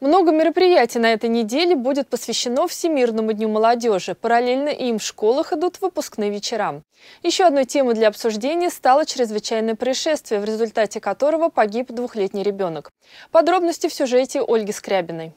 Много мероприятий на этой неделе будет посвящено Всемирному дню молодежи. Параллельно им в школах идут выпускные вечера. Еще одной темой для обсуждения стало чрезвычайное происшествие, в результате которого погиб двухлетний ребенок. Подробности в сюжете Ольги Скрябиной.